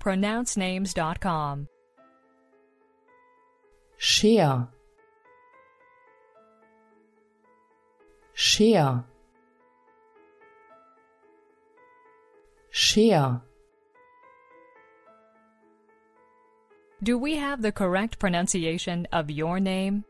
pronouncenames.com. Share. Share. Share. Do we have the correct pronunciation of your name?